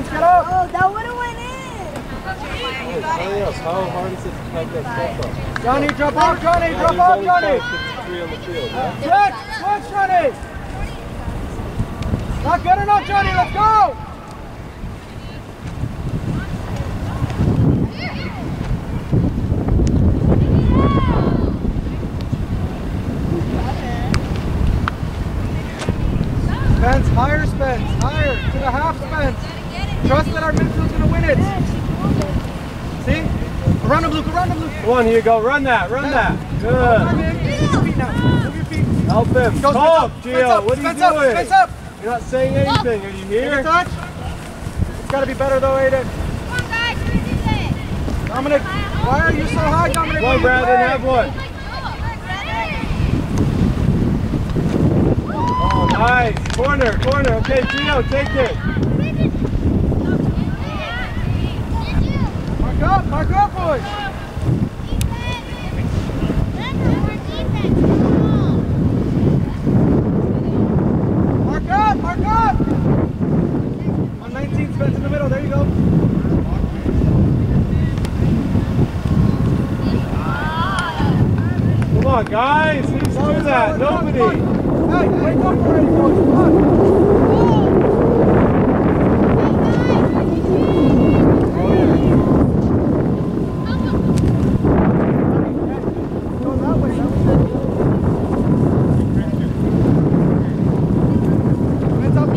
Dan- Spence, get up! Oh, that would have went in. Something else. How hard is it to type that stuff up? Johnny, drop off, Johnny, drop off, Johnny! five, six, three on the field, yeah? Switch, switch, Johnny! Not good enough, Johnny, let's go! Spence, higher Spence, higher, to the half Spence. Trust that our midfield's gonna win it. See? Around him, Luke, him, Luke. Come Hugo, run that, run that. Good. Move your feet now, move your feet. Help him. Go, Talk, Gio. up, What are you doing? Spence up. You're not saying anything. Are you here? touch. It's gotta be better though, Aiden. Come on, guys. Can we do it? Dominic, why are you so high, Dominic? Come on, Brandon, have one. Oh, nice. Corner, corner. Okay, Gio, take it. Mark up, mark up, boys. Mark up, mark up. On 19, Spence in the middle. There you go. Come on, guys. Who's that? Nobody. Hey, up already, coach. Come on. Go that way. That way. Spence up.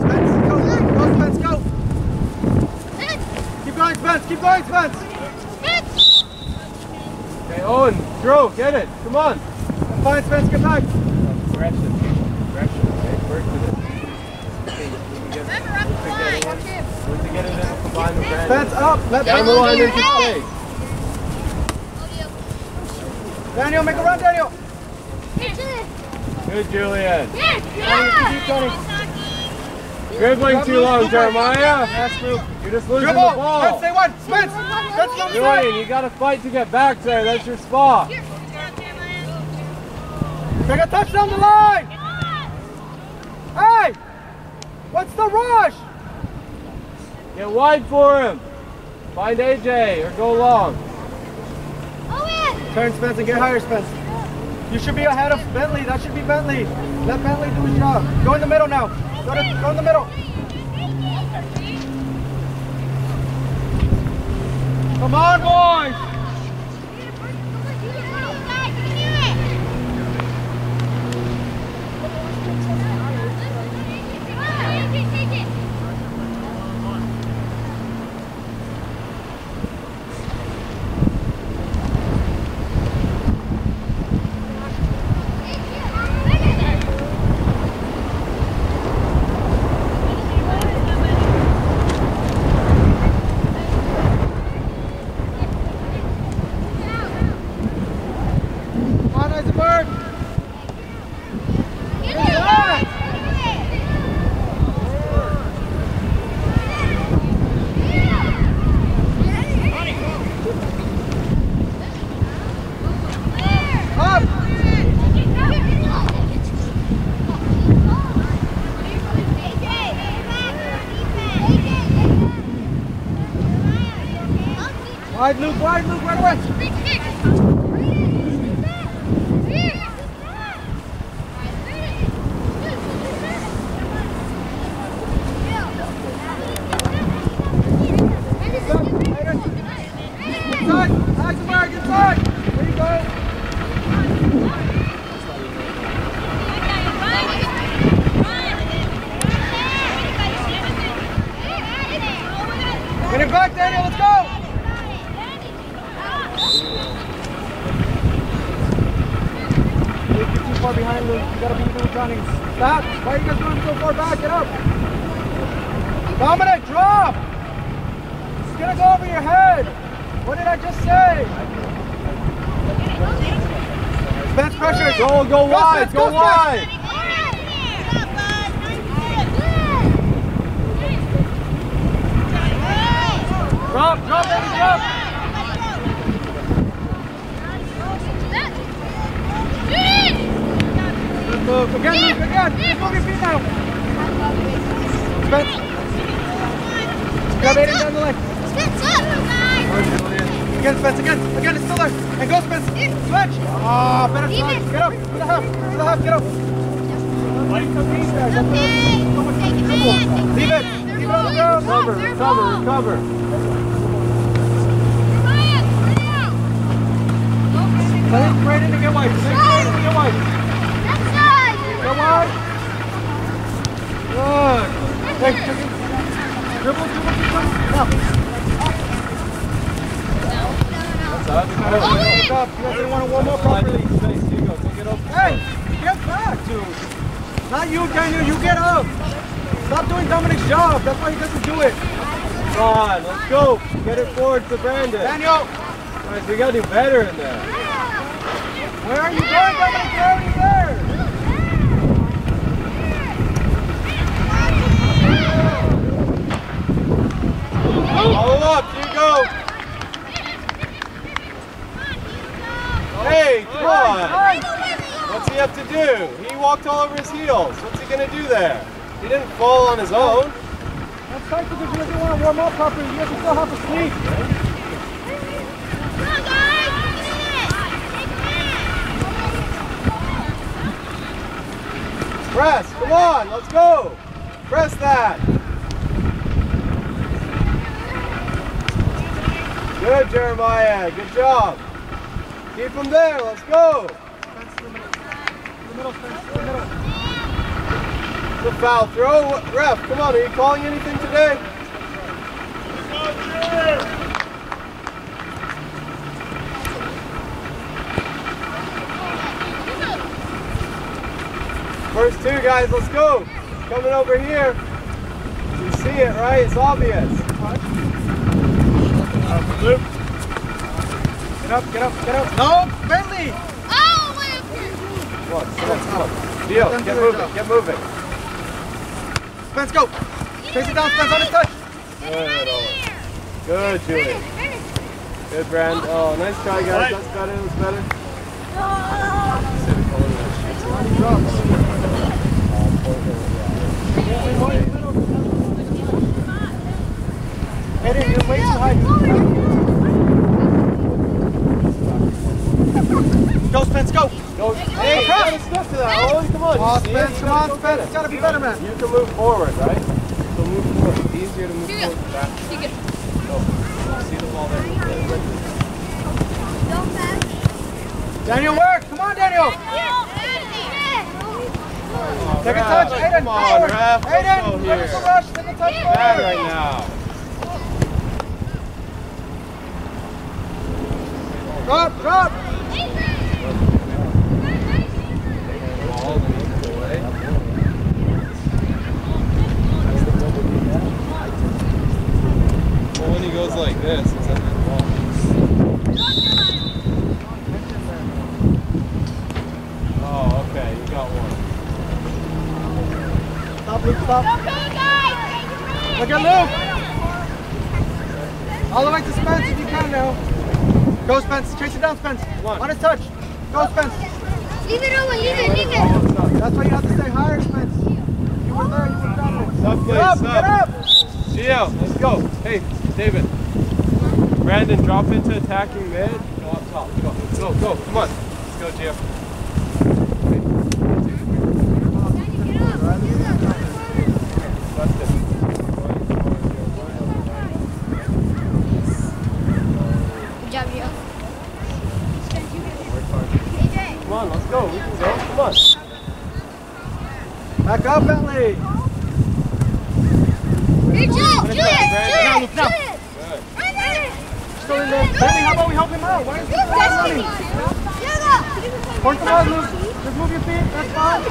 Spence, go. Go, Spence, go. Keep going, Spence. Keep going, Spence. Okay, Owen, throw, get it. Come on. Fine, Spence, get back. Aggression. Aggression, right? Work with it. Okay, we can get it. Once we get it in, combine with Brandon. Spence. Let Down the Daniel line do into Daniel, make a run, Daniel. Good, Julian. Keep Tony. Dribbling too long, Jeremiah. Pass through. You're just losing Dribble. the ball. Spence, stay one. Spence. Spence, on the Julian, side. you gotta fight to get back there. That's your spot. Take a touch down the line. Hey, what's the rush? Get wide for him. Find AJ or go long. Turn, Spence, and get higher, Spence. You should be ahead of Bentley. That should be Bentley. Let Bentley do his job. Go in the middle now. Go, to, go in the middle. Come on, boys. Come on, Eisenberg. Up. Wide, Luke. Wide, Luke. Right away. Inside. Eisenberg, inside. There you go. Get him back, Daniel. Let's go. Luke, you're too far behind, Luke. You gotta be Luke running. Stop. Why are you guys going so far back? Get up. Dominic, drop. It's gonna go over your head. What did I just say? Spence pressure. Go, go wide, Spence, go Spence. wide. Drop, drop, baby, drop. Good move. Again, move, again. Just move your feet now. Spence. Grab Aiden down the lane. Again, Spence, again. Again, it's still there. And go, Spence. Switch. Ah, better side. Get up. To the half. To the half, get up. Leave it. Leave it on the ground. Recover, recover, recover. Let it right in to get wide. Let it right in to get wide. Get wide. Good. Hey, dribble, dribble, job. You guys didn't want to warm up properly. Up. Hey, get back, dude. Not you, Daniel. You get up. Stop doing Dominic's job. That's why he doesn't do it. Come on, let's go. Get it forward to Brandon. Daniel, Guys, we gotta do better in there. where are you going, Dominic? You're already there. Follow up, Hugo. Hey, come on. What's he have to do? He walked all over his heels. What's he gonna do there? He didn't fall on his own. That's tight because you didn't want to warm up properly. You guys still have to sleep. Press, come on, let's go. Press that. Good, Jeremiah. Good job. Keep him there. Let's go. Middle. The foul throw. Ref, come on. Are you calling anything today? First two guys, let's go. Coming over here. You see it, right? It's obvious. Get up, get up, get up. No, Bentley. Oh, Come on, come on, come on. Deal, Them get moving, get moving. Spence, go. Chase it down, Spence, on his touch. Good. Good, Julie. Good, Brand. Oh, nice try, guys. That's better, that's better. Aiden, you're way too high. Go, Spence, go. Go. Hey, you gotta step to that, Owen. Come on. Oh, you see it? Spence, You come on, Spence. it's got to be better, man. You can move forward, right? So move forward. It's easier to move forward than back. Go. See the ball there. Daniel, work. Come on, Daniel. Take a touch, Aiden. Come on, forward. ref. Let's Aiden, go here. rush. Take a touch Bad forward. right now. Drop, drop. Ball moves away. Well, when he goes like this, it's at the ball. Oh, okay. You got one. Stop, Luke, stop. Look at Luke. All the way to Spence if you can now. Go, Spence. Chase it down, Spence. One. On his touch. Go, Spence. Leave it over, leave it, leave it. That's why you have to stay higher, Spence. You were there, you would have done it. Tough Get up, stop. get up. Gio, let's go. Hey, David. Brandon, drop into attacking mid. Go up top. Go, go, go. Come on. Let's go, Gio. Left it. Good job, Gio. Come on, let's go. We can go. Come on. Up, Bentley. Good job, Julius, Brandon. Julius, Now, Julius. Good. Still in there. Bentley, how about we help him out? Why is he running? Point out, Luke. Just move your feet. That's fine.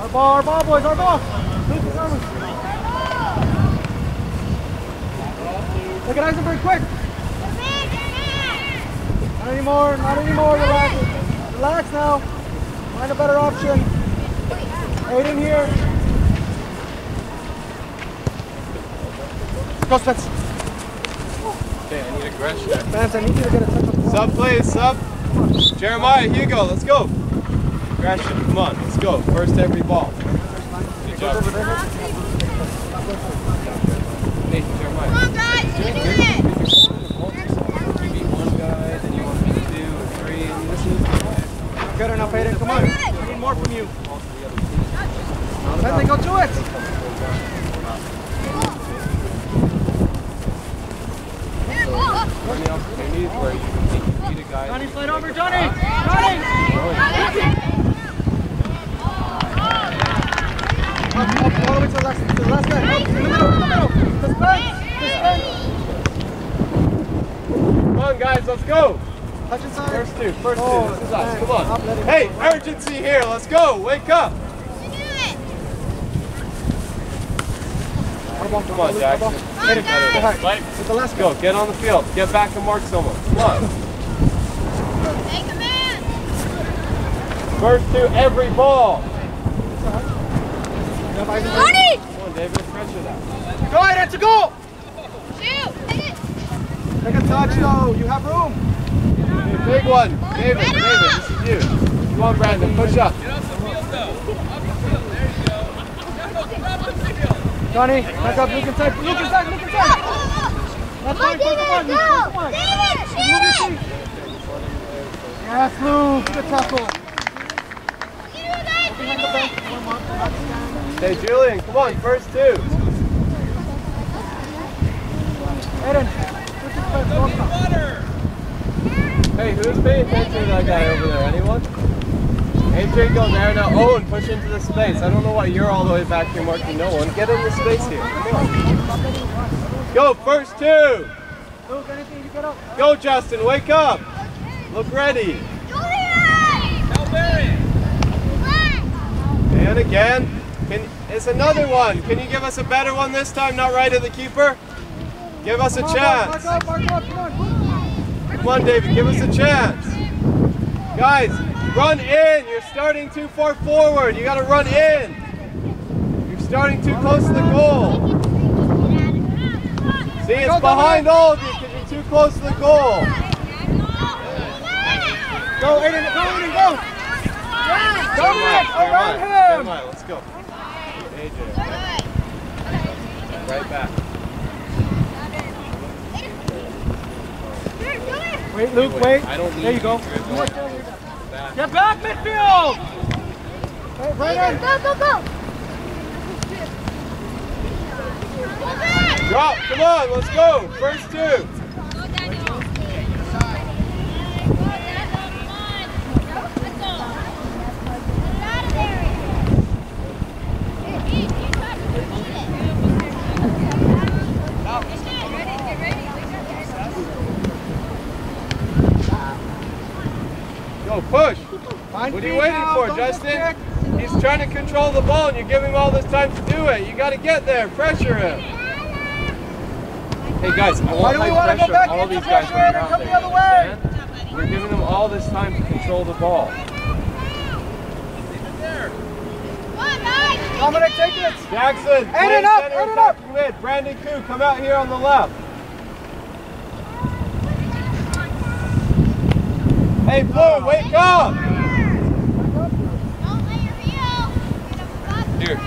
Our ball, our ball, boys, our ball. Luke. Look at Eisenberg, quick. Not anymore, not anymore. Relax. Relax now. Find a better option. Aiden here. Go, Spence. Okay, I need aggression. Spence, I need you to get a touch of. Sub, please, sub. Jeremiah, Hugo, let's go. Aggression, come on, let's go. First every ball. Good job. Hey, Jeremiah. Come on, guys, you can do it. You beat one guy, then you want to beat two or three, and this is Good enough, Aiden. Come on. I need more from you. Spence, go to it. opportunities where you can. Johnny, slide over. Johnny. Johnny. Up, up, all the way to the last, to the last guy. Up, in the middle, in the middle. To Spence. Come on, guys, let's go. Touch inside. First two, first Oh, two. This is us. Come on. Hey, urgency here. Let's go. Wake up. Come on, Jackson. Hit it. Go ahead. Right. With the last Let's go. Get on the field. Get back and mark someone. Come on. First two, every ball. Come on, David. Pressure that. Go ahead, it's a goal. Shoot. Take a touch though. You have room. Big one. David, David, this is you. Come on, Brandon. Push up. There you go. Johnny, back up. Look inside. Look inside. Look inside. That's fine. First one. You first one. Move your feet. Yes, Lou. Good tackle. One. Hey, Julian. Come on. First two. Aiden. At Spence. Walk up. Hey, who's paying attention to that guy over there? Anyone? AJ, go there now. Owen, push into the space. I don't know why you're all the way back here marking no one. Get in the space here. Come on. Go, first two. Luke, anything you get up. Go, Justin. Wake up. Look ready. And again. Can, it's another one. Can you give us a better one this time? Not right at the keeper? Give us a Come on, chance. Mark up. Mark up. Come on. David, give us a chance. Guys, run in. You're starting too far forward. You got to run in. You're starting too close to the goal. See, it's behind all of you because you're too close to the goal. Go, Aiden. Go, Aiden. Go. Dominic, Jeremiah, around Jeremiah, him. Let's go. AJ, right back. Wait, Luke, wait. I don't need There you go. you dribbling. Back. Get back, midfield. Hey, Brandon. Go, go, go. Drop, come on, let's go. First two. Go, push. Find What are you waiting now, for, don't Justin? He's trying to control the ball and you're giving him all this time to do it. You got to get there. Pressure him. Hey guys, I Why want do we high want to go pressure back all these guys when and come the other way? We're giving them all this time to control the ball. Dominic, take it. Jackson, play Aiden up, center Aiden up. Brandon Koo, come out here on the left. Hey Blue, wake up! Here,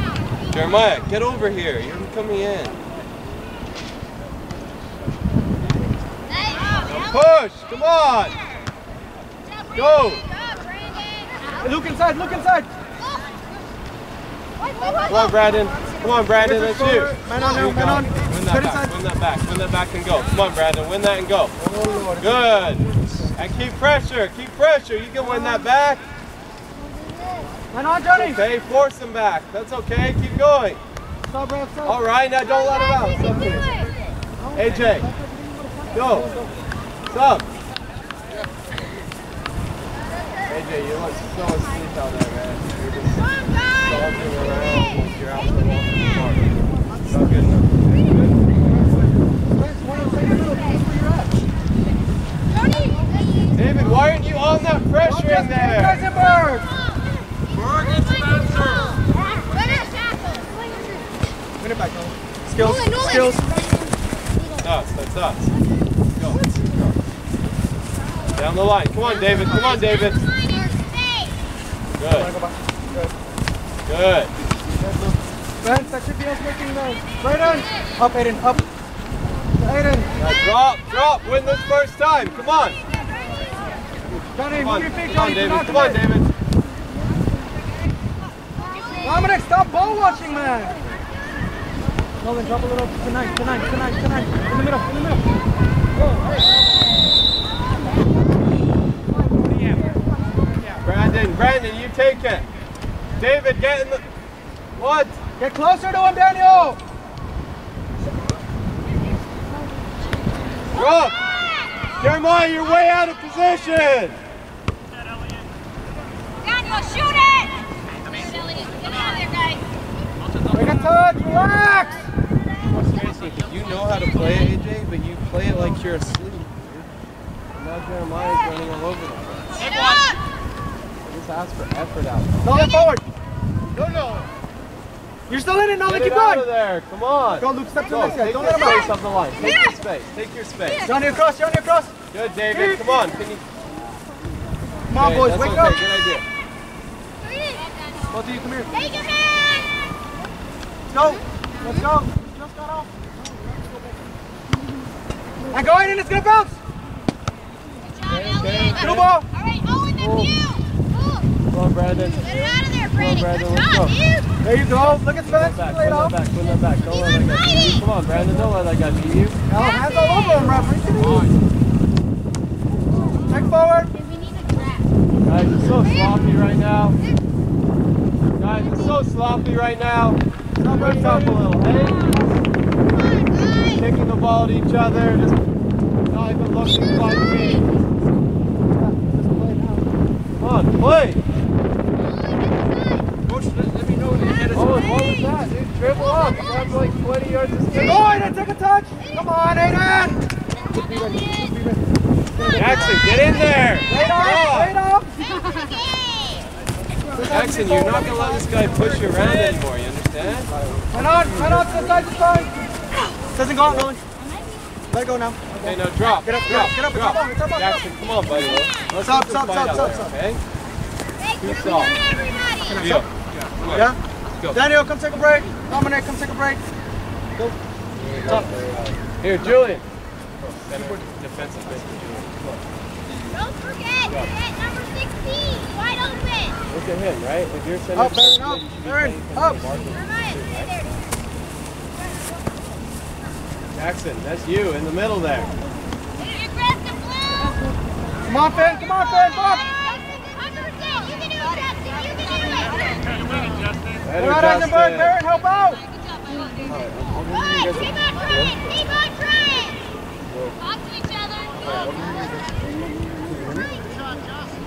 Jeremiah, get over here. You're coming in. Push, come on. Go. Hey, Luke inside, Luke inside. Come on, Brandon. Come on, Brandon, that's you. Man on now, man on. Win that back, win that back, win that back and go. Come on, Brandon, win that and go. Oh, Good. And keep pressure, keep pressure. You can win that back. Man on, Johnny. Okay, force him back. That's okay, keep going. Stop, Brad, stop. All right, now don't let him out. Sub. AJ, go. Sub. AJ, you look so asleep out there, man. You're just dodging around you're out for a walk in the park. Not good enough. Spence, one of the David, why aren't you on that pressure in there? Eisenberg! Win it back, Nolan. Skills, Nolan, Nolan. skills. Us, that's us. Go. Down the line. Come on, David. Come on, David. Good. Good. Good. That should be us making the right. Up, Aiden, up. Aiden. Now drop, drop. Win this first time. Come on. Johnny, Come on. your feet, Come on, David. Come on. David. Dominic, stop ball watching, man. Nolan, drop a little tonight, tonight, tonight, tonight. In the middle, in the middle. Go. Brandon, Brandon, you take it. David, get in the. What? Get closer to him, Daniel. Drop. Jeremiah, you're way out of position. Daniel, shoot it! Get out of there, guys. Take a touch, relax. Seriously, because you know how to play it, AJ, but you play it like you're asleep. dude. And now Jeremiah's running all over the place. Get! Just ask for effort out. Nolan, forward. No, no. You're still in it, Nolan. Get Keep it out of going. there. Come on. Go, Luke, step to the next guy. Take Don't your let him out. space off the line. Take your space. Take your space. Johnny across, Johnny across. Good, David. Come on. Can you? Come on, Okay, boys, wake okay. up. Good idea. Both of you, come here. Take him in! Let's go. Let's go. Just got off. And go in and it's gonna bounce. Good job, Okay, Good ball. All right, Owen, then Oh. you. Come on, Brandon. Get it out of there. Brandon, Good let's job, go. dude. There you go. Look at Spence. Back, it put that off. back, put that back. Don't let that guy beat you. Come on, Brandon. Don't let that guy beat you. Now hands all over him, referee. Check forward. We need a draft. Guys, it's so sloppy right now. Guys, it's so sloppy right now. Break up a little, hey? Come on. Kicking the ball at each other, just not even looking five feet. Come on, play. Owen, oh, what was that, dude? Dribble up. You have like 20 yards of Go space. Aiden, take a touch. Come on, Aiden. Jackson, get in there. Lay it off. Lay it off. Jackson, you're not gonna let this guy push you around anymore. You understand? Head on. Head on to the side to side. Doesn't go out, Nolan. Let it go now. Okay, now drop. Get up, get drop, up, get up. drop. It's our ball, it's. Jackson, come on, buddy. Let's Stop, get some stop, fight stop, out stop, there, Hey, come stop. on, everybody. Okay? Go. Yeah? Go. Daniel, come take a break. Dominic, come take a break. Here, Julian. Defensive midfield, Julian. Don't forget, hit number 16, wide open. Look at him, right? If you're sending Up, Baron, up. Baron, up. Jeremiah, stay there. Jackson, that's you in the middle there. Get aggressive, Blue. Come on, Finn. Come on, Finn. Come on. 100%. You can do it, Justin. You can do it. Better, All right, Eisenberg. Justin. Baron, help out. Good. Keep on trying. Keep on trying. Talk to each other.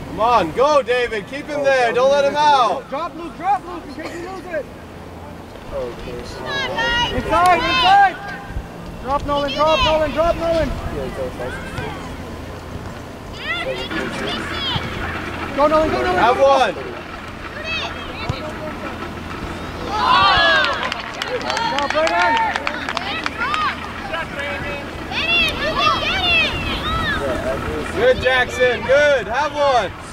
Come on, go, David. Keep him there. Don't let him out. Drop, Luke. Drop, Luke, in case you lose it. Come on, guys. Inside, inside. Drop, Nolan. Drop, Nolan. Drop, Nolan. Go, Nolan. Go, Nolan. Have one. Brandon. Good, Jackson. Good. Have one.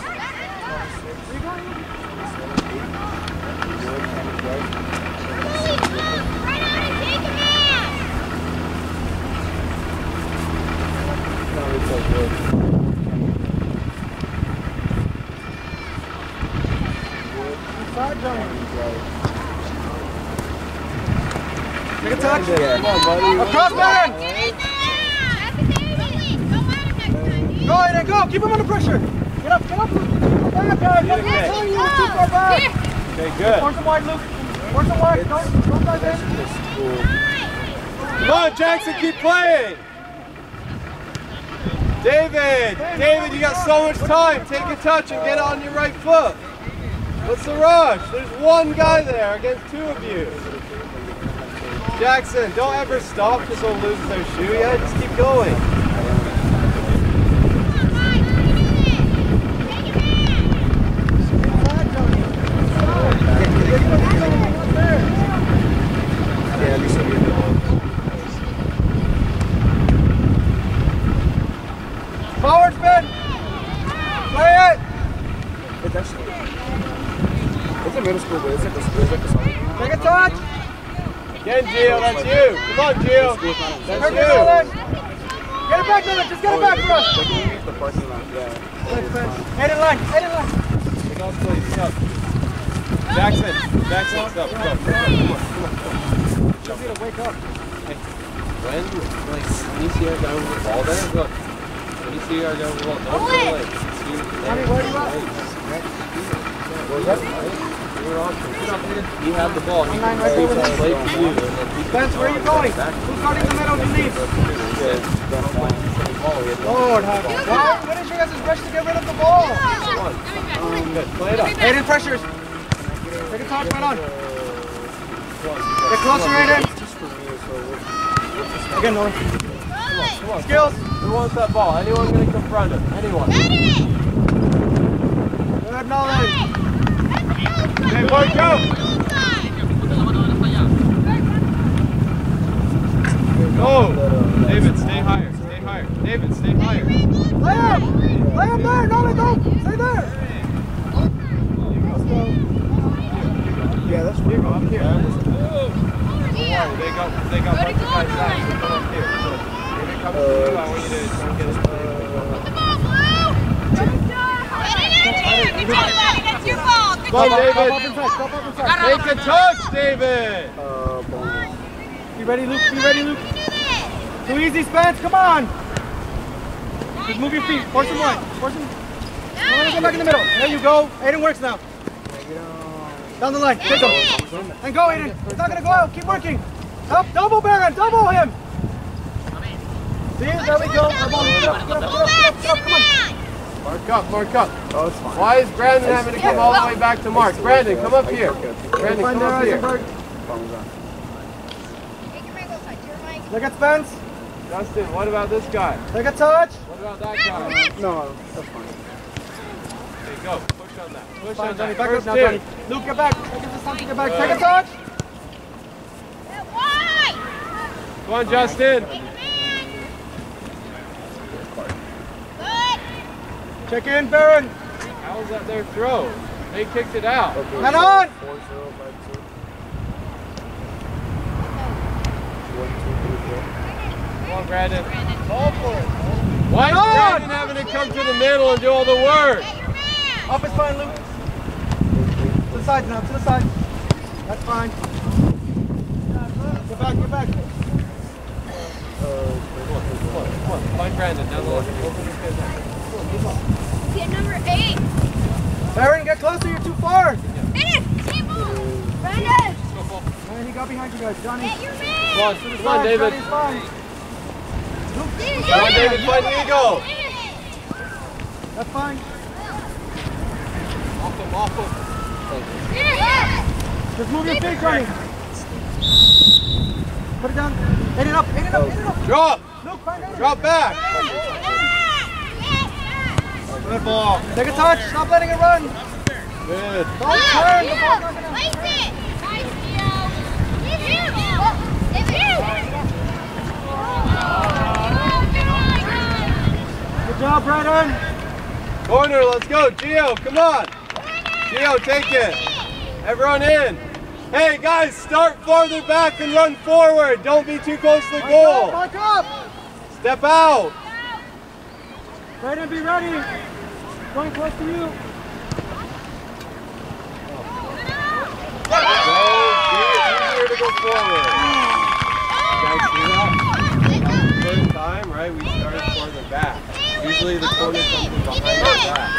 Inside, Johnny. Take a touch. Come on, buddy. Across, Baron. Go, Aiden. Go. Keep him under pressure. Get up. Get up, guys. Okay, good. Force him wide, Luke. Force him wide. Don't, don't dive in. Come on, Jackson, keep playing. David, David, you got so much time. Take a touch and get on your right foot. What's the rush? There's one guy there against two of you. Jackson, don't ever stop because they'll lose their shoe. Yeah, just keep going. Yeah, at least it'll be a ball. Forward spin. Play it. It's actually. It's a middle school, but it's like a school. It's like a soccer. game. Take a touch. Again, Gio, that's you. Come on, Gio. That's Perfect, you. Nolan. Get it back, Nolan. Us. They can use the parking lot. Yeah. Head in line. Head in line. Take off, please. Stop. Jackson. Jackson, stop. Stop. Come on. Come on. Just need to wake up. When, like, when you see our guy with the ball there, look. When you see our guy with the ball, don't go like, see, where are you at? Well, that's You're on. Get up, man. You have the ball. You Nine, can right play there. play for you. and then we can Spence, where are you going? Who's guarding the middle? You leave. Lord, have Why? What is your guys' rush to get rid of the ball? Good. Play it up. Aiden pressures. Take a touch right on. Get closer, Aiden. Again, Nolan. Come on. Skills. Who wants that ball? Anyone gonna confront him? Anyone? Good, Nolan. Okay, boy, go! Go! David, stay higher. Stay higher. David, stay higher. Lay him. Lay him there. Nolan, go. Stay there. Yeah, that's weird. I'm here. Oh, they got they got rectified that. So come up here. So uh, if it comes to you, I want you to try and get us Come on, Stop up David. inside. Stop up inside. Take a touch, David. Uh, you ready, Luke? You ready, Luke? Too easy, Spence. Come on. Just move your feet. Force him right. Force him. No, get back in the middle. There you go. Aiden works now. Down the line. Take him. And go, Aiden. He's not going to go out. Keep working. Up. Double Baron. Double him. See? There we go. Come on. Get up. Get up. Get up. Get up. Get up. Come on. Mark up, mark up. Oh, it's fine. Why is Brandon having to come all the way back to Mark? Brandon, come up here. Brandon, come up here. Look at Spence. Justin, what about this guy? Take a touch. What about that guy? No, that's fine. Okay, go. Push on that. Push Fine, on Johnny. that. Back up First now, two. Johnny. Luke, get back. Give us time to get back. Take a touch. Come on, Justin. Check in, Baron. How was that their throw? They kicked it out. And on. Come on, Brandon. Call for it. Why is Brandon having to come to the middle and do all the work? Up is fine, Luke. To the side now, to the side. That's fine. Get back, get back. Come on, come on, come on. Find Brandon down the left. Open his head down. Get number eight. Baron, get closer, you're too far. Finish. Keep moving. Brandon. Man, he got behind you guys. Johnny. Get your Come man. on, come on, David. Johnny's fine. Come on, David, find the eagle. That's fine. Off him, off him. Just move your feet, Johnny. Put it down. Hit it up, hit it up, hit it up. Drop. Luke, find. Drop back. Good ball. Take a touch. Stop letting it run. Good. Don't turn. The ball's not gonna. Place it. Nice, Gio. It's you. It's you. Good job, Brandon. Corner, let's go. Gio, come on. Gio, take it. Everyone in. Hey, guys, start farther back and run forward. Don't be too close to the Back up, goal. back up. Step out. Brandon, be ready. Going close to you. Go. Easier to go forward. Guys, see that? First time, right, we started farther back. Usually the corner comes from behind our back.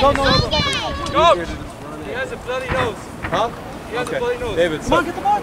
Go, no, no. Coach, he has a bloody nose. Huh? He has a bloody nose. David, Come on, get the ball.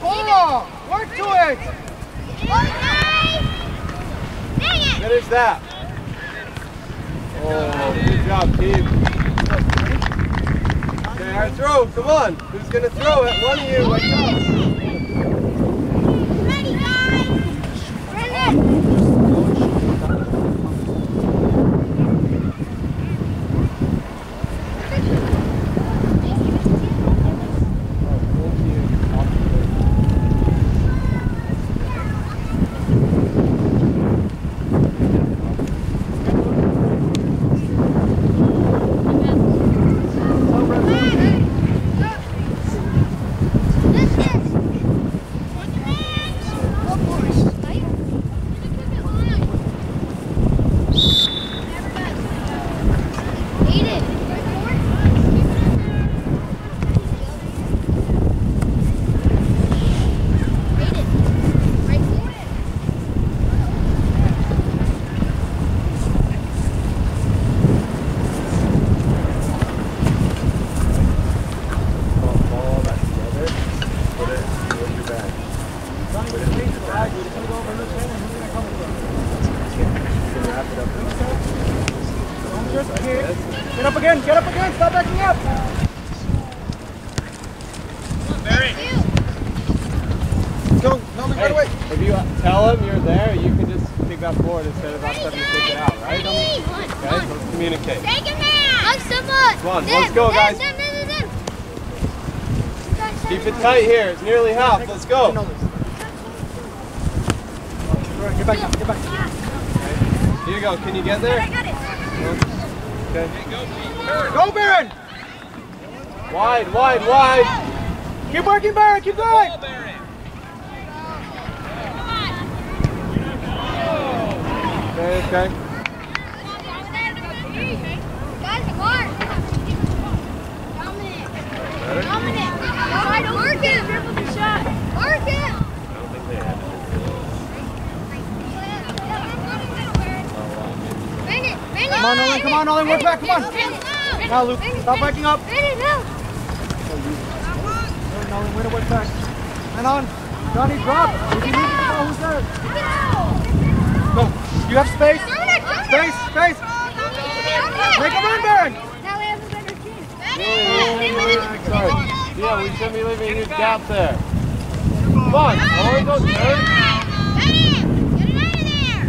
long? Ball. Work to it. Okay. Dang it. Finish that. Oh, good job, team. Okay, all right, throw. Come on. Who's going to throw it? One of you. Wake up. Ready, guys. Brendan. Ball all that together. Put it in your bag. Put it in your bag. You can wrap it up in Get up again. Get up again. Stop backing up. Go. No, right away. Hey, if you tell him you're there, you can just kick that forward instead of us having to kick it out, right? Okay, let's communicate. Take him out. Like someone. Come on, let's go, guys. Them, them, them, them. Keep it tight here. It's nearly half. Let's go. Get back now. Get back. Here you go. Can you get there? I got it. Okay. Go, Baron. Wide, wide, wide. Keep working, Baron. Keep going. Okay, okay. Guys, Mark. Dominic. Dominic. Try to work him. Dribble the shot. Work him. Brandon, Brandon. Come on, Nolan. Come on, Nolan. Work back. Come on. Now, Luke. Stop backing up. Brandon, no. Nolan, way to work back. And on. Johnny, drop. If you need to know who's there. Go. You have space. Space, space. Make a run, Baron. Now we have a better team. Sorry. Yeah, we shouldn't be leaving a huge gap there. Come on. Owen, don't turn.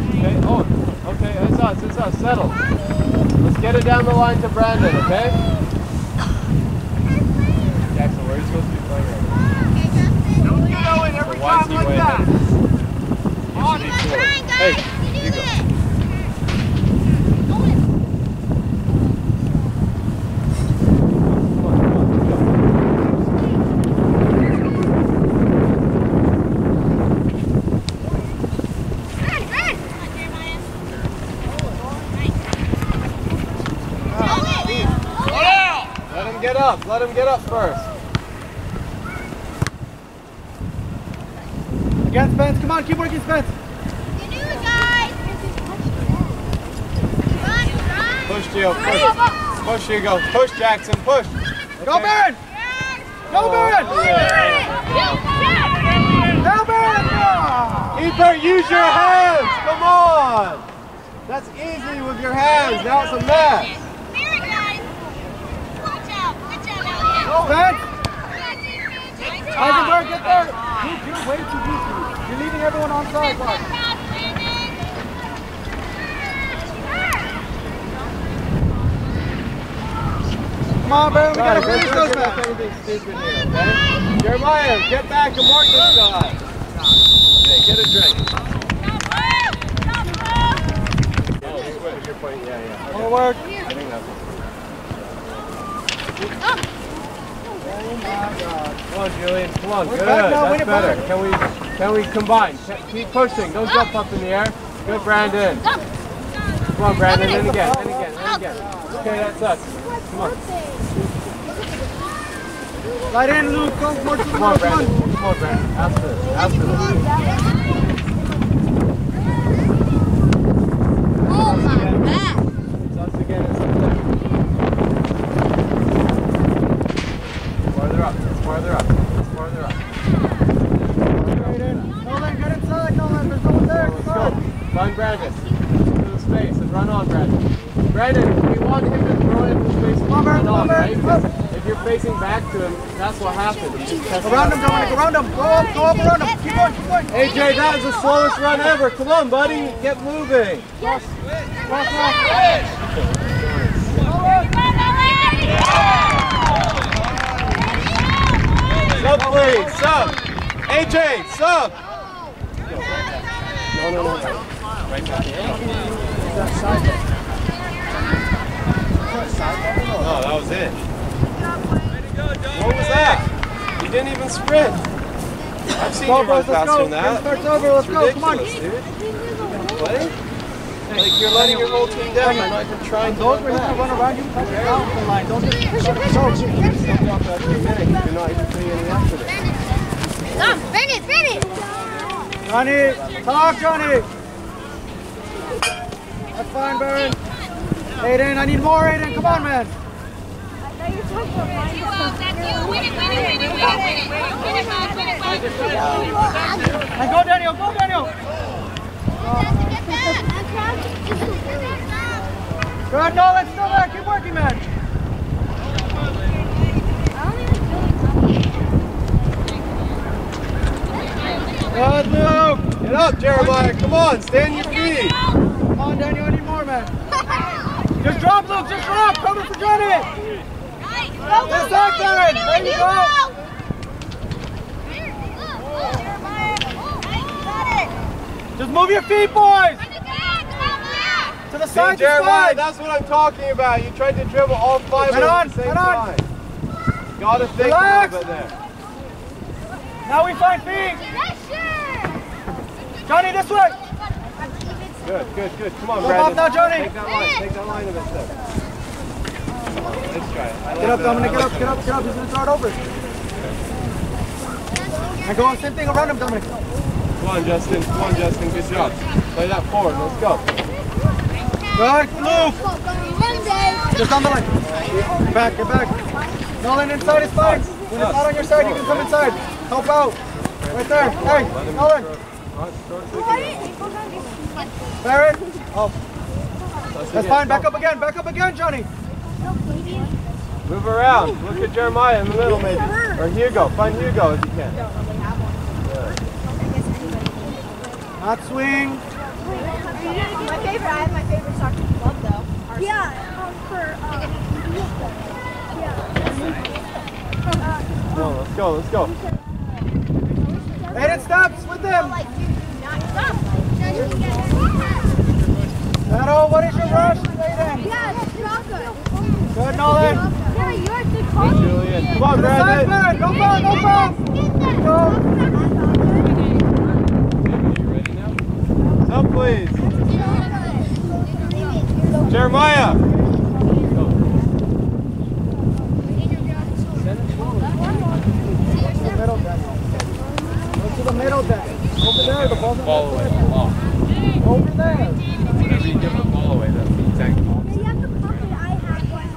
Okay, Owen. Okay, it's us, it's us. Settle. Let's get it down the line to Brandon, okay? Jackson, where are you supposed to be playing right now? Don't get Owen every So time he like way that. ahead? You should be. Hey, you go. Come on, come on, let's go. Let him get up. Let him get up first. Again, Spence. Come on, keep working, Spence. Push, Gio. Push. Push, Hugo. Push, Jackson. Push. Go, Baron. Go, Baron. Now, Baron. Ah. Keeper, use your hands. Come on. That's easy with your hands. Now it's a mess. Spence. Eisenberg, get there. Dude, you're way too deep. You're leaving everyone on side. Bob. on, Baron. We gotta Guys, finish those not man. do anything stupid here, okay? Jeremiah, get back and mark this guy. Okay, get a drink. Oh, switch. You're pointing. Yeah, yeah. Oh okay. More work. I think that's. Come on, Julian. Come on. We're Good. back now, That's better. back. Can we can we combine? Keep pushing. Don't ah. jump up in the air. Good, Brandon. Come on, Brandon. And again. And again. And again. Okay, that's us. Come on. Right in, Luke. Go more to Come on, Brandon. Come on, Brandon. After. After this. It's us again. It's up there. Farther up. It's farther up. It's farther up. Right in. Nolan, get inside, Nolan. There's no one there. Let's go. on. Find Brandon. To the space and run on, Brandon. Brandon, we want him to throw it into space and Come run on, right? Because if you're facing back to him, that's what happens. You just test Around him. Dominic. Around him. Go up, go up around him. Keep going, keep going. AJ, that is the slowest run ever. Come on, buddy. Get moving. Cross, cross. Sub, please. Sub. AJ, sub. No, no, no. Right back. Oh, that was it. What was that? He didn't even sprint. I've seen Go, you run faster than that. starts over. Let's It's go. Come on. ridiculous, dude. Play? Like you're letting your whole team down by not even trying to Those run were just run around you. Touch the out the line. Don't just push You're not even putting any effort in. Johnny, talk, Johnny. That's fine, Baron. Aiden, I need more, Aiden. Come on, man. And go, Daniel. Go, Daniel. Good, Nolan. Still there. Keep working, man. Good, Luke. Get up, Jeremiah. Come on, stand your feet. Come on, Daniel. I need more, man. Just drop, Luke. Just drop. Coming for Johnny. Just like that. There you go. Just move your feet, boys. To the See, side, the Jeremiah, that's what I'm talking about. You tried to dribble all five of them on, at the same head on. Gotta think Relax. a little bit there. Now we find feet. Johnny, this way. Good, good, good. Come on, Go Brandon. up now, Johnny. Take that line. Take that line a bit there. Let's try it. Like Get up. Dominic. Get up, get up, get up. He's going to throw it over. And go on, same thing around him, Dominic. Come on, Justin. Come on, Justin. Good job. Play that forward. Let's go. Good, Luke. Just on the line. Get back, get back. Nolan, inside is fine. When it's not on your side, you can come inside. Help out. Right there. Hey, Nolan. Barrett. Oh, that's fine. Back up again. Back up again, Johnny. Move around. Look at Jeremiah in the middle, maybe. Or Hugo. Find Hugo if you can. Not swing. My favorite, I have my favorite soccer club though. Yeah, um, for, um, yeah. Come on, let's go. Let's go. Aiden, stop. Split them. Like, you do not stop. Shadow, what is your rush, Yeah, it's soccer. Good, Nolan. Yeah, you're the coach. Julian. Come on, To the side, Brandon. Barrett. No foul. Go. You ready now? Up, please. Jeremiah. Go. Middle, Daniel. Go to the middle, Daniel. Over there, the ball's in Ball away. Ball. Over there. Whenever you give the ball away, that's the exact ball. You have to pump it, I have one.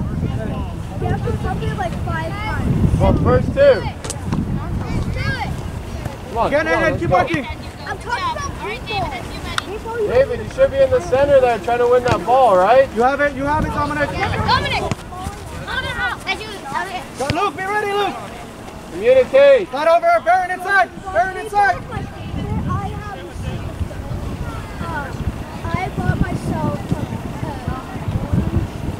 You have to pump it like five times. Well, first two. Come on. Again, come on, let's keep go. working. I'm talking about people. People, you David, you should be in the center there trying to win that ball, right? You have it, you have it, Dominic. Dominic! Go, Luke, be ready, Luke. Communicate. Not over, Baron inside. Baron inside. My favorite, I have, I bought myself,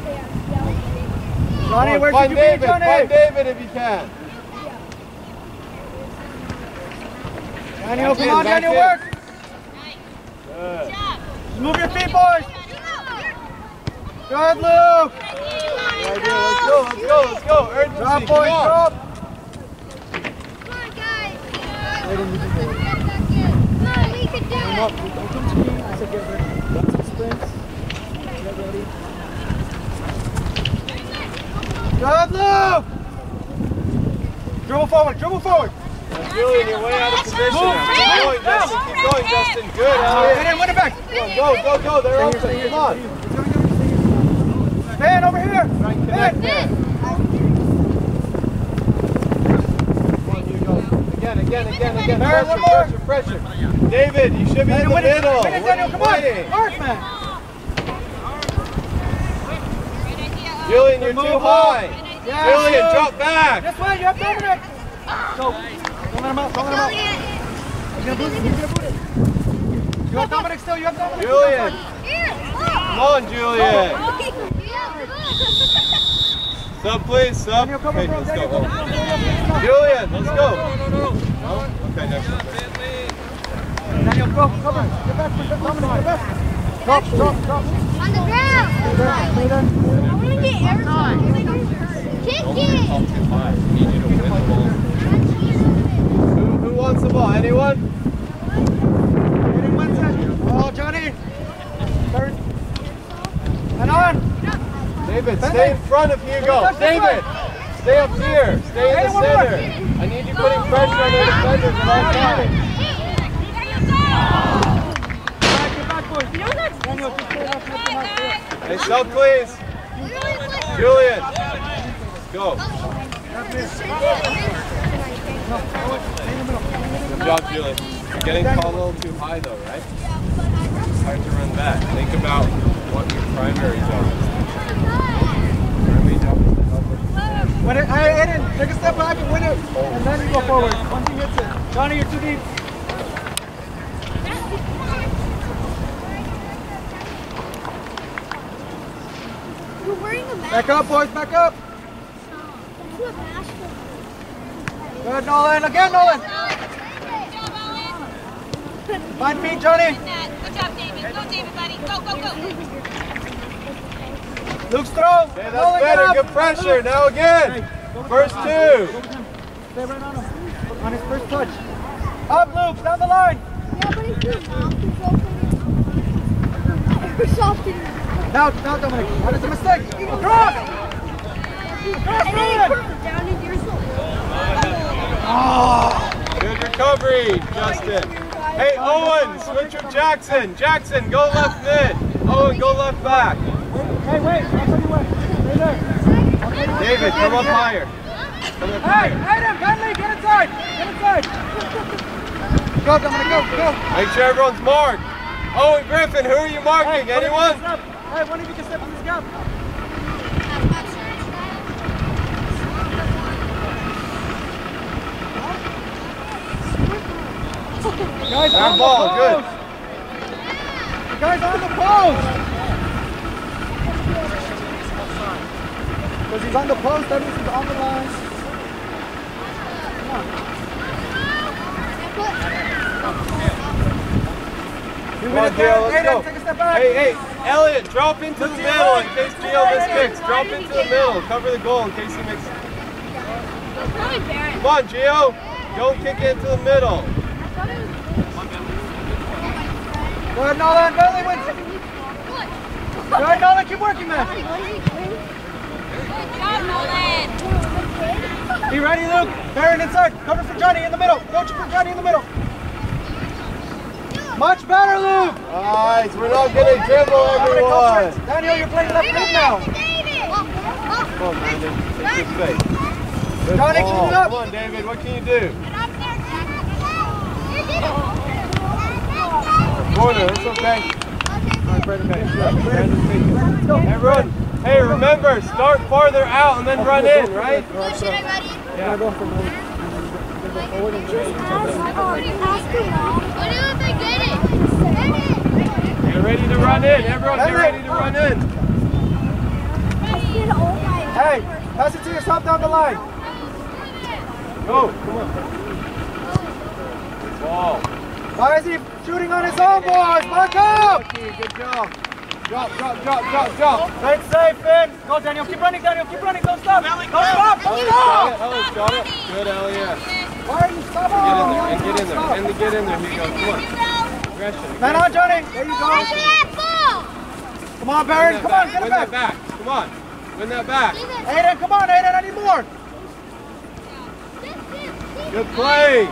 there, yeah. Johnny, where find should you be, David. Johnny? Find David if you can. Daniel, come on, back Daniel, in. work. Good. Move your feet, boys. Good, Luke. Right here, let's go, let's go, let's go. Urgency, Drop, boys, drop. Come on, guys. Come on, we can do Come it. up. Don't come to me. I said get ready. Run some sprints. Get ready. Good, Luke. Dribble forward, dribble forward. Julian, you're way out of position. Move, Keep going. Justin. Keep going, Justin. Good, Get Elliot. in, win it back. Go, go, go. They're open. Come on. Man, over here. Try and connect there. Come on, Hugo. Again, again, again, again. Pressure, one more. pressure, pressure. David, you should be in the middle. Win it, Daniel, come on. fighting? Man. Julian, you're too high. Yeah, Julian, drop back. This way, you have Dominic. Go. Don't let him out, don't let him out. He's gonna boot it, he's gonna boot it. You have Dominic still, you have Dominic. Julian, Here, come on, Julian. Sub, please, sub. Daniel, cover Hey, let's go. cover Julian, let's go. No? Okay, next one. Daniel, go, cover. Get back, get back, Dominic, get back. Drop, drop, drop. On the ground. Stay there, stay there. I want to get airtime. Kick it. Talk too. Need you to win the ball. Wants the ball? Anyone? Hit it. Oh, Johnny. Third. And on. David, stay in front of Hugo. David, stay up here. Stay in the center. I need you putting pressure on their defenders at all times. Hey, sub, please. Julian, go. Good job, Julian. You're getting called a little too high, though, right? It's hard to run back. Think about what your primary job is. Primary job is to help with Win it. Hey, Aiden, take a step back and win it. And then you go forward. Once he hits it. Johnny, you're too deep. You're wearing a mask. Back up, boys, back up. You're a mask. Good, Nolan. Again, Nolan. Find feet, Johnny. Good job, David. Go, David, buddy. Go, go, go. Luke's throw. Okay, that's Nolan, better. Good pressure. Now again. First two. Stay right on him. On his first touch. Up, Luke, down the line. Yeah, but if your mouth is open, it's softer. Now, now, Dominic. That is a mistake. Across. Across, And then you put Nolan. it down into your soul. Good recovery, Justin. Hey, Owen, switch with Jackson. Jackson, go left mid. Owen, go left back. Hey, wait. I'll tell you what. Stay there. David, come up higher. Come up Hey, higher. Aiden, Bentley, get inside. Get inside. Go, Dominic, go, go. Make sure everyone's marked. Owen Griffin, who are you marking? Hey, one of you Anyone? Hey, one of you can step in this gap. Guys, Back on ball, the good. post. Guys, on the post. Because he's on the post, that means he's on the line. Come on, win it there. Let's Aiden, go. take a step back. Hey, hey, Elliot, drop into the middle in case Gio miskicks. Drop into the middle. Cover the goal in case he makes. Probably Come on, Gio. Don't kick into the middle. Good, Nolan. Bentley wins. Good, Nolan. Keep working, man. Good job, Nolan. Be ready, Luke. Baron inside. Cover for Johnny in the middle. Coach for Johnny in the middle. Much better, Luke. Nice. We're not gonna dribble everyone. Daniel, you're playing left mid now. Come on, Brandon. Take your space. Good Johnny, ball. clean it up. Come on, David. What can you do? Corner. It's okay. Sure. Brandon. Everyone, hey, remember, start farther out and then run in, right? Yeah. Get ready to run in. Everyone, get ready to run in. Hey, pass it to yourself down the line. Go, come on. Ball. Why is he shooting on his own, boys? Back up! Good job. Drop, drop, drop, drop, drop. Play it safe, Finn. Go, Daniel. Keep running, Daniel. Keep running. Don't stop. Don't stop. Don't Ellie's got it, stop. Ellie's got it. Good, Ellie, yeah. Why are you stopping? Get in there, and get in there, and get in there. Here you go, come on. Aggression. Man on, Johnny. There you go. Come on, Baron. Come on, get Win it that back. back. Come on. Win that back. Aiden, come on, Aiden. I need more. Good play.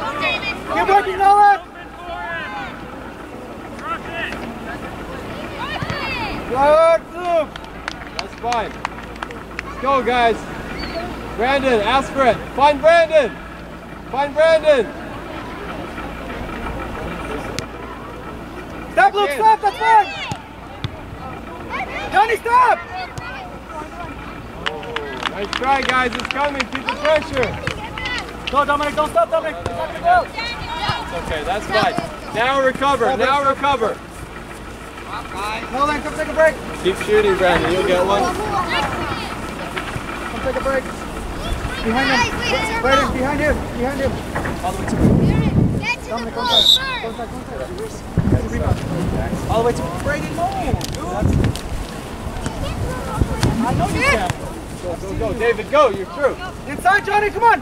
Keep working, Nolan. Good, Luke. That's fine. Let's go, guys. Brandon, ask for it. Find Brandon. Find Brandon. Stop, Luke. Stop. That's fine. Johnny, stop. Oh, nice try, guys. It's coming. Keep the pressure. Go, Dominic. Don't stop, Dominic. It's not going to go. It's okay. That's fine. Now recover. Now recover. Nolan, come take a break. Keep shooting, Brandon. You'll get one. Come take a break. Behind him. Brandon, behind him. Behind him. All the way to Get to the ball first. Contact, contact. All the way to Brady. No. I know you can. Go, go, go. David, go. You're through. Inside, Johnny. Come on.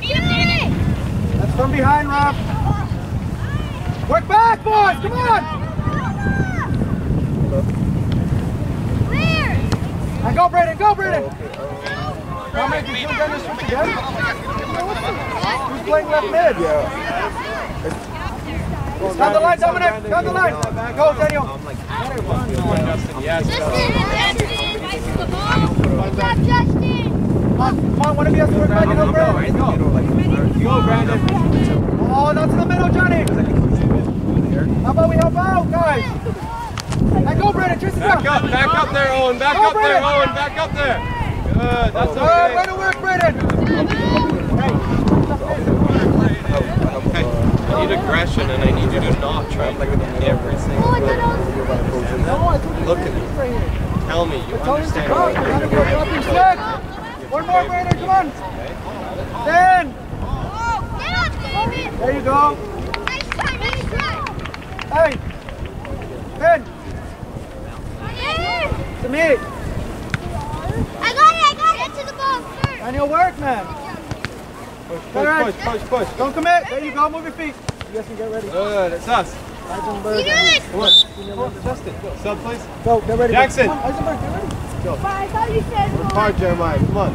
Beat him, David. That's from behind, Rob. Work back, boys. Come on. Clear. And go, Brayden. Go, Brayden. Dominic, you still gonna switch again? Who's playing left mid? Yeah. Down the line, Dominic. Down the line. Go, Daniel. Justin, yes. Justin. Good job, Justin. Come on, come on. One of you has to work back in the Brayden. Go, Brandon. Oh, not to the middle, Johnny. How about we help out, guys? And go, Brayden. Tristan Back down. up, back up there, Owen. Back Go, up there, Brandon. Owen. Back up there. Good. That's Good, way okay. to work, Brayden. Okay. I need aggression and I need you to not try and win every single play. Look at me. Tell me you Tell him to understand go. what You gotta I'm go doing. drop your set. One more, Brayden. Come on. Ten. There you go. Nice try, nice try. Hey. Ten. Yeah. To me. I got it, I got it. Get to the ball first. And your work, man. Push, Alright. push, push, push, push. Don't commit. There you go. Move your feet. You guys can get ready. Good. It's us. Eisenberg. You do this. Come on. Come on, Justin. Go. Sub, please. Go. Get ready. Jackson. Come on, Eisenberg, get ready. But I thought you said hard, Jeremiah. Come on.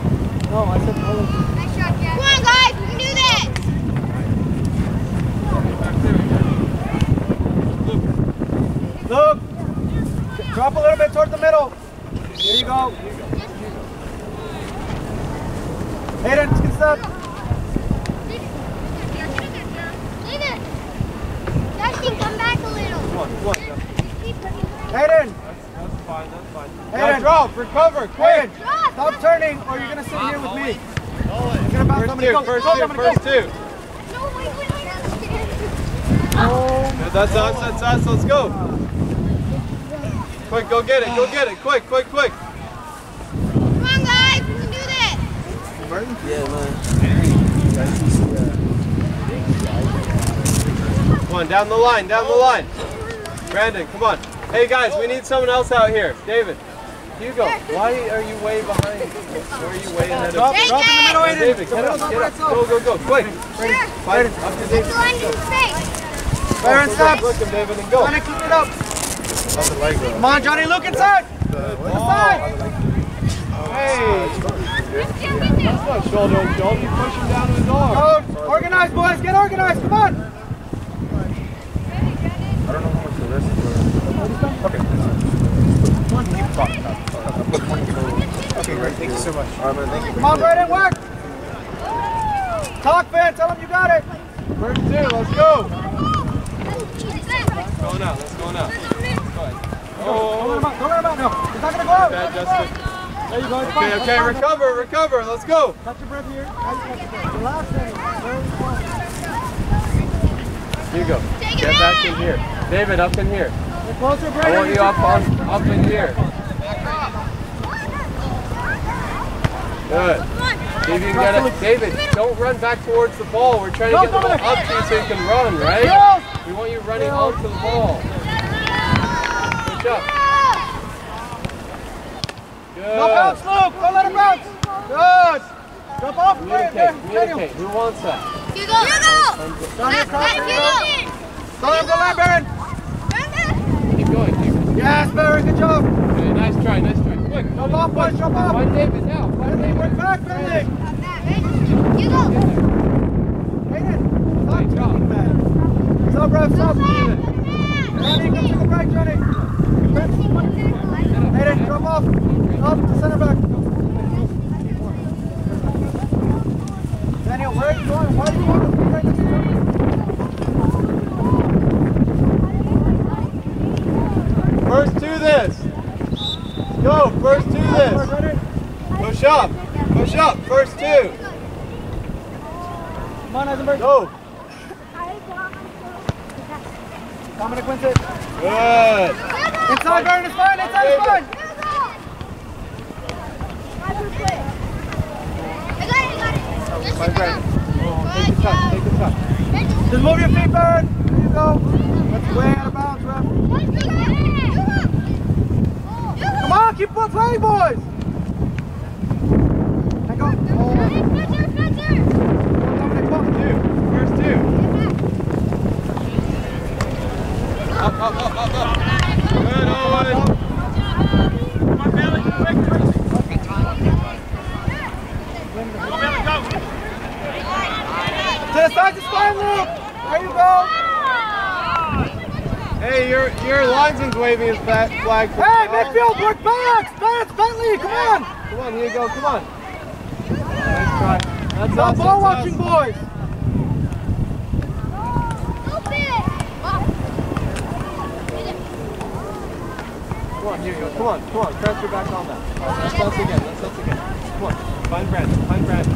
No, I said hold on. Nice shot, Jack. Come on, guys, we can do this. Look. Drop a little bit towards the middle. There you go. Hayden, get step. Leave it. Justin, come back a little. Come on. Come on. Hayden. That's fine. That's fine. Hayden. Now drop. Recover. Quick. Hayden. Stop drop. turning or you're going to sit here with always, me. Always. You're going to bounce First Dominic. two. Go, First go, two. Dominic, First go. two. No, wait, wait, wait. Good, oh. That's us. That's us. Let's go. Quick. Go get it. Go get it. Quick. Quick. Quick. Come on, guys, we can do this. Come on. Down the line. Down the line. Brandon. Come on. Hey guys, we need someone else out here. David. Hugo. Why are you way behind? Why are you way ahead Drop, of? Take drop in the middle, Hey, David, get up, get up. Go, go, go, quick. Sure. Fight up to David. Blind in the face. Baron, Go, stop. go, Look him, David, and go. Johnny, keep it up. Come on, Johnny, look inside. Inside. Hey, that's not shoulder and shoulder. You push him down to his arm. Go. Organize, boys. Get organized. Come on. I don't know how much the rest is. Okay. Keep talking. Okay, great. Thank you so much. All right, man. Thank you. Come on, Brayden, work. Talk, Van. Tell him you got it. First two, let's go. Going out, let's go now. Let's go Oh. Don't not going to go out. bad, Justin. There you go. It's fine. Okay, It's okay, fine. recover, recover. Let's go. Your breath here. You. Hugo, get back in here. David, up in here. Closer, I want you up on, up in here. Good. If you get it. David, don't run back towards the ball. We're trying to get the ball up to you so you can run, right? We want you running onto the ball. Good. No bounce, Luke. Don't let him bounce. Good. Jump off. Communicate, Daniel. communicate. Who wants that? Hugo! Hugo! Daniel, cross Hugo! it. Don't let him go left, Baron. Keep going, keep Yes, Baron. Good job. Okay, nice try, nice try. Quick. Jump off, boys. Jump off. Find David now. Find Finley, David. work back, Finley. Hugo! Hayden. Hey, Stop. drop. man. Stop, ref. Stop. Johnny, come to the right, Johnny. Drop off. Up to center back. Daniel, where are you going? Why are you going? Right next to him. First to this. Go, first to this. Push up. Push up. First two. Come on, Eisenberg. Go. Dominic wins it. Good. Inside, Baron. It's fine. Inside, it's fine. I got it, I got it. Just Fine, sit Brandon. down. Take the touch. Take the touch. Just move your feet, Baron. There you go. That's way out of bounds, ref. Come on, keep on playing, boys. Hang on. Oh, Dominic, come. Two. First two. Up, up, up, up, up. Good, Owen. To the side, just fine, Luke. There you go. Hey, your your linesman's waving his bat flag. Hey, midfield, work back. Spence, Bentley, come on. Come on, here you go. Come on. Nice try. That's us. ball watching, us. boys. Come on, here you go. Come on, come on. Transfer back on that. That's us again. That's us again. Come on. Find Brandon. Find Brandon.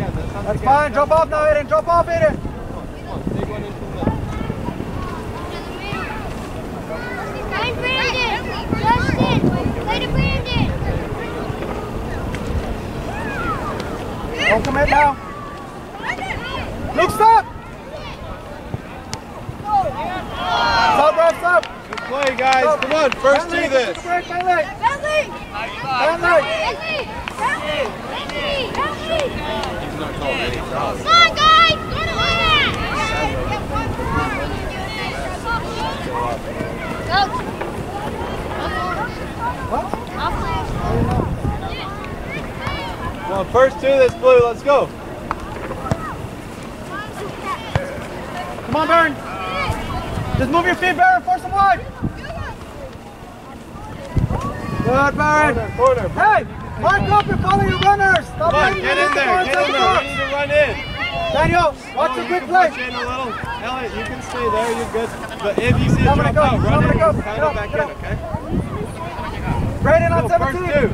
That's us That's again. fine. Drop off now, Aiden. Drop off, Aiden. Come on. Take one into the middle. Find Brandon! Justin! Play to Brandon! Don't commit now. Luke, stop. Stop, ref, stop. Good play, guys. Come on. First Bentley, to this. Break, Bentley. Bentley! Bentley. Bentley! Bentley! Bentley! Come on, guys! Get on that! Coach! What? Come on. First to this, Blue. Let's go. Come on, Baron. Just move your feet, Baron. Force them wide. Good, Baron. Corner, corner. Hey, mark up and follow your runners. Stop Come on. Get in there. Get in there. We need to run in. Daniel, watch Oh, the quick play. in a little. Elliot, you can stay there. You're good. But if you see a drop go. out, run in go. and kind of Get back up, in, get okay? Brandon on Go, 17. two.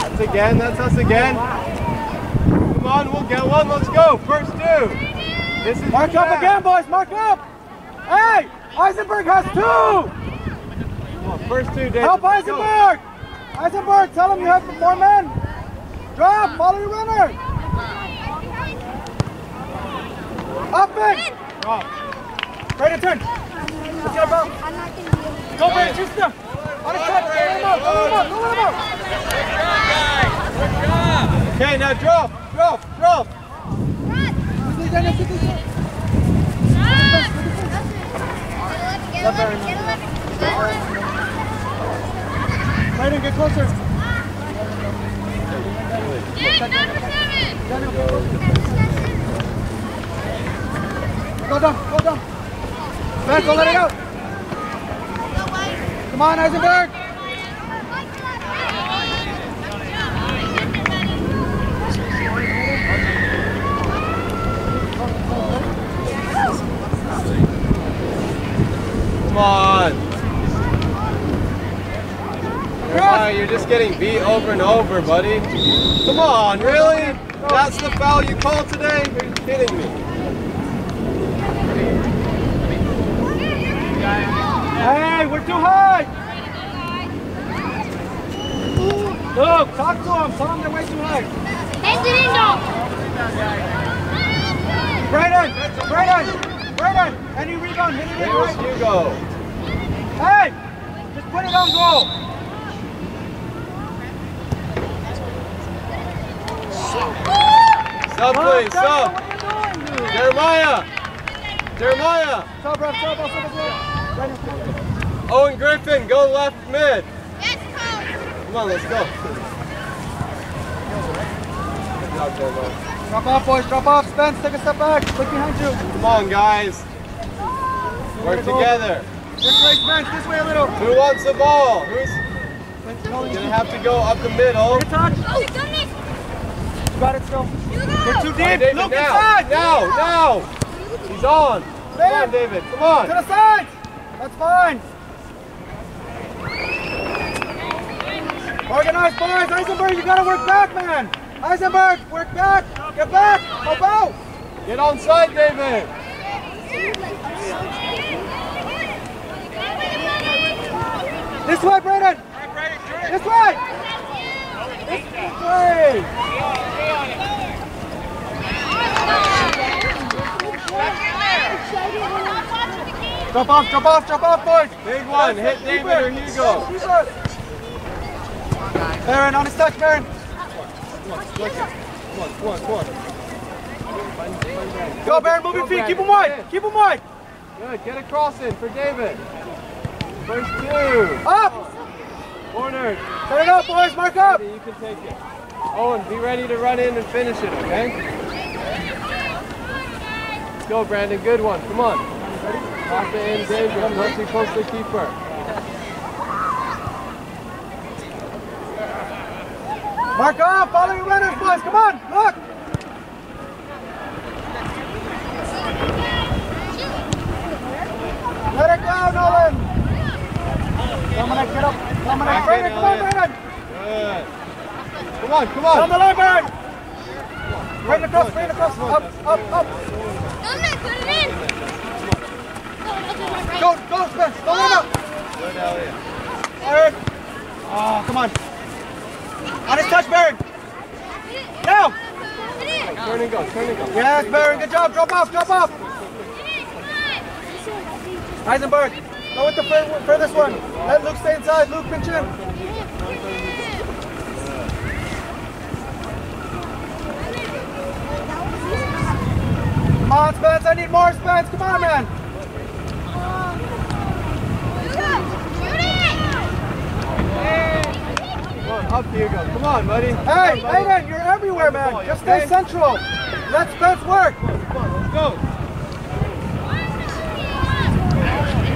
That's again. That's us again. Come on, we'll get one. Let's go. First two. This is Mark up again, boys. Mark up. Hey, Eisenberg has two. On, first two, David. Help Let's go. Eisenberg. Eisenberg, tell him you have four men. Drop. Follow your runner. Up it. Drop. Brandon, turn. Let's get a. Go, Brandon. Chase them. On his head. Don't let him out. Don't let him out. Don't let him out. Okay, now drop. Drop. Drop. Brandon, get closer. Go down. Go down. Back. Don't let it out. Come on, Eisenberg. On. Jeremiah, you're just getting beat over and over, buddy. Come on, really? That's the foul you called today? Are you kidding me? Hey, we're too high. Luke, talk to him. Tell him they're way too high. Hands it in, dog. Brayden, Brayden, Brayden. Any rebound, hit it in Here's. Hugo. Hey, just put it on goal. Sub, please, Come on, sub. What are you doing, dude? Jeremiah. Jeremiah. Sub, ref, sub, I'll sub as Owen Griffin, go left mid. Yes, coach. Come on, let's go. Good job, Jeremiah. Drop off, boys. Drop off. Spence, take a step back. Look behind you. Come on, guys. Work together. This way, Spence. This way a little. Who wants the ball? Who's Spence, you gonna have to go up the middle? Good touch. Oh, goodness. You got it still. You They're too deep. David, Look now. inside. Now, now. He's on. Come on, David. Come on. To the side. That's fine. Organize, boys. Eisenberg, you gotta work back, man. Eisenberg, work back. Get back. Help out. Get on side, David. This way, Brandon. This way. This way. Drop off, drop off, drop off, boys. Big one. Hit David or Hugo. Baron, on his touch, Baron. Come on, come on, come on. Go, Baron, move your feet. Keep them wide. Keep them wide. Good. Get a cross in for David. First two. Up. Corner. Set it up, boys. Mark up. You can take it. Owen, be ready to run in and finish it, okay? Let's go, Brandon. Good one. Come on. Pop it in, David. Don't too close to the keeper. Mark up. Follow your runners, boys. Come on. Look. Let it go, Nolan. Dominic, get up. Dominic, Back Brandon, come on, Elliot. Brandon. Good. Come on, come on. Down the line, Baron. Right across, right across. Up, up, up. Dominic, put it in. Go, go, Spence. Don't let him out. Good, Elliot. Baron. Oh, come on. Ah, on his touch, Baron. Now. Turn and go, turn and go. Yes, Baron. Good job. Drop off, drop off. Eisenberg. Go with the fur- furthest one. Let Luke stay inside. Luke, pinch in. Come on, Spence. I need more, Spence. Come on, man. Come on, up Hugo. Come on, buddy. Hey, Aiden, you're everywhere, man. Just stay central. Let Spence work. Let's go. Again, back in. Ben. Oh, great save, Ben. Good job, Ben. Colin,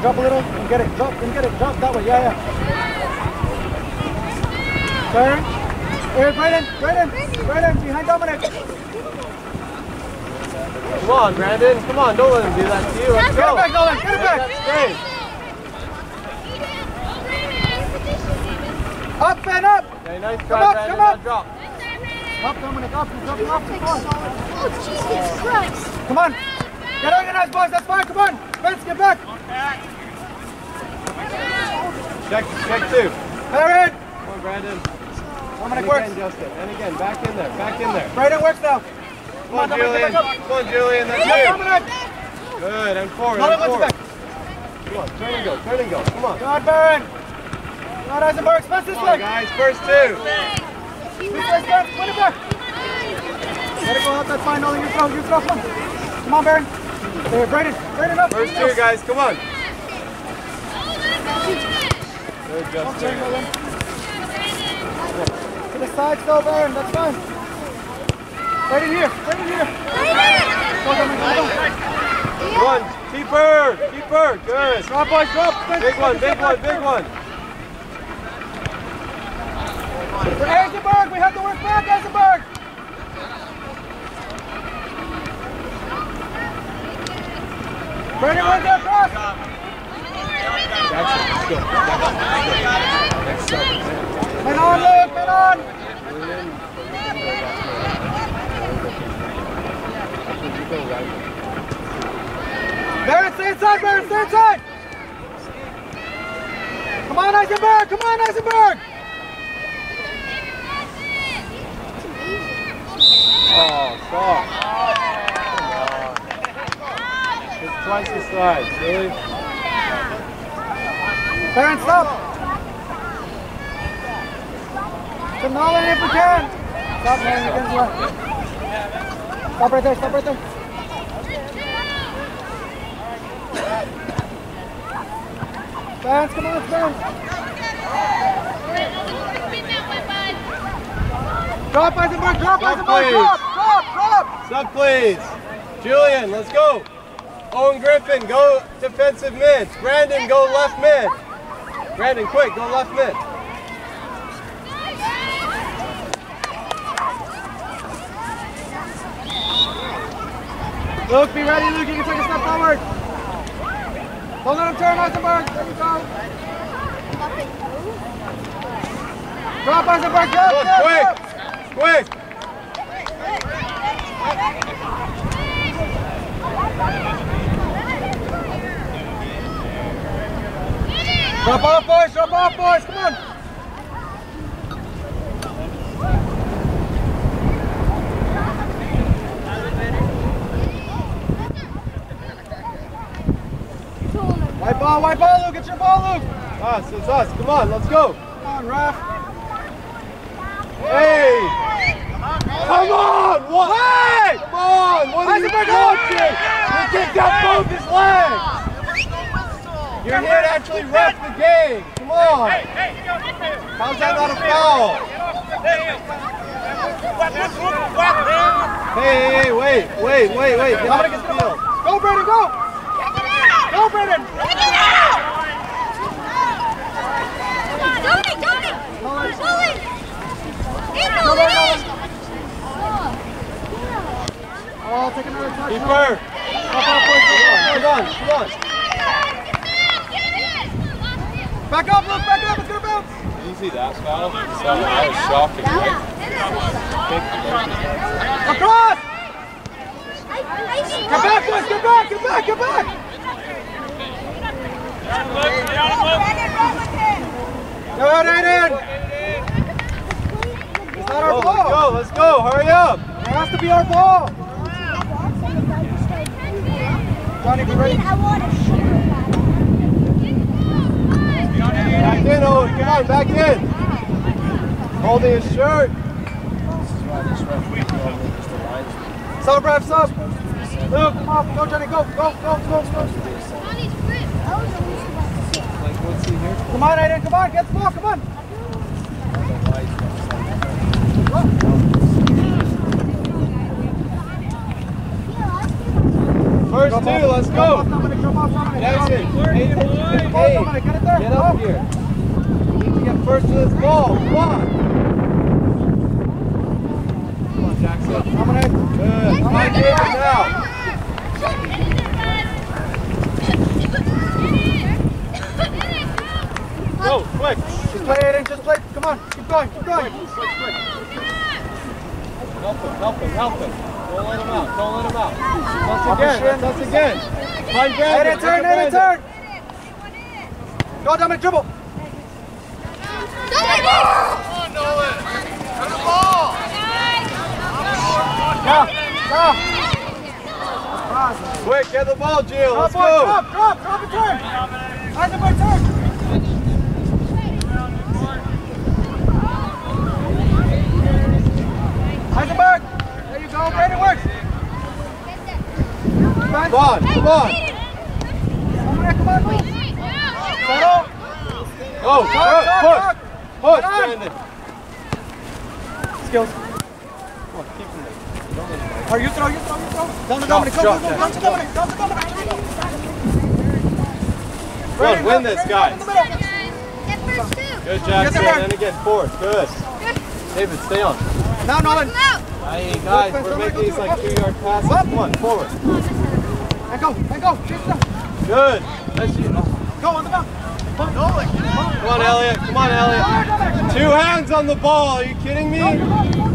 drop a little and get it. Drop and get it. Drop that way. Yeah, yeah. Turn. Here, Brayden. Brayden. Brayden, behind Dominic. Come on, Brandon. Come on, don't let him do that to you. Let's Get it back, Nolan. Get it back. that. Up, Ben, up. Okay, nice Come try, up, Brandon. come up. Now drop. Up, Dominic. Up. You're dropping off. Come on. Oh, Jesus Christ. Come on. Get organized, boys. That's fine. Come on. Spence, get back. Check, check two. Baron. Come on, Brandon. Dominic and works. again, Justin. And again, back in there, back in there. Brayden works now. Come on, Julian. get back up. Come on, Julian. Come That's on, it. Dominic. Good, and forward, Nolan, and forward. back. Come on, turn and go, turn and go. Come on. Come on, Baron. Come on, Eisenberg. Spence this Come way. on, guys. First two. This way, Spence. Win it back. Let it go out. That's fine. Nolan, you throw. You throw. Come on. Come on, Baron. There, Brayden. Brayden up. First two, guys. Come on. Good, Okay, Justin. Nolan. To the side still, Baron. That's fine. Right in here. Right in here. Go, Dominic. Go, go. Come on. Keeper. Keeper. Good. Drop, boys. Drop. Spence, Big one, take a big one, For big we have to work back, Eisenberg! Brandon, run there, cross! Jackson, let's go. Jackson, let's go. Next stop. Man on, Luke, man on! Lean in. You go right. Barrett, stay inside, Barrett, stay inside! Come on, Eisenberg, come on, Eisenberg! Oh, stop. It's twice the size, really? Barrett, stop! Come on, if we can! Stop, man, you can run. Stop right there, stop right there. Spence, come on, Spence! Drop, Eisenberg, drop, Drop, Eisenberg, please. drop, drop, drop! Sub, please. Julian, let's go. Owen Griffin, go defensive mid. Brandon, go left mid. Brandon, quick, go left mid. Luke, be ready, Luke. You can take a step forward. Don't let him turn, Eisenberg. There you go. Drop, Eisenberg. Go, drop, quick. Quick. Drop off, boys. Drop off, boys. Come on. White ball, white ball, Luke. Get your ball, Luke. Us, it's us. Come on, let's go. Come on, ref. Hey! Come on! What? Hey! Come on! What are you coaching? He kicked out both his legs! You're here to actually ref the game. Come on! How's that not a foul? Hey, hey, hey, wait, wait, wait, wait. Get out of the field. Go, Brandon, go. Go, Brandon. Oh, take another touch. Keeper! Drop off, boys. Come on, come on. Back up, Luke. Back up. It's going to bounce. Did see that foul? That was shocking, right? Across. Get back, boys. Get back. Get back. Get back. Go, Aiden. It's not our Go, let's go, let's go, hurry up! It has to be our ball. Johnny, be ready. I want to shoot. Back in, Owen, come on, back in! Holding his shirt. Sub, ref, sub. Luke, come on. Go, Johnny. Go, go, go, go, go. Come on, Aiden. Come on. Get the ball. Come on. First two, let's go! Dominic. Drop off, Jackson, hey, hey, Get it up here. We need to get first to this ball, come on! Come on, Jackson. Dominic. Good, come on, David now. Go, quick! Just play, Aiden. Just play. Come on. Keep going. Keep going. Help him, help him, help him. Don't let him out, don't let him out. Once again, once again. Find Brandon, Aiden, turn. look at turn. Go, Dominic. Dribble. Yeah. Yeah. Quick, get the ball, Jill, Drop, let's go! Drop, drop, drop and turn. Eisenberg, turn. Eisenberg! There you go, Brandon It Works! Come on, come on! Come on, come on, go! Settle! Go, push, push, push, Brandon! Skills. Come on, keep him there. Are you throw, you throw, you throw! Down to Dominic, go, go, go, down to Dominic, down to Dominic! Good, win this, guys. Good job, Sam. And again, fourth. Good. David, stay on. Now, Nolan. Hey, guys, we're making these like two-yard passes. Up. Come on, forward. And go, and go. Good. Let's go. Go on the ball. Come on, Nolan. Come on, Elliot. Come on, Elliot. Two hands on the ball. Are you kidding me?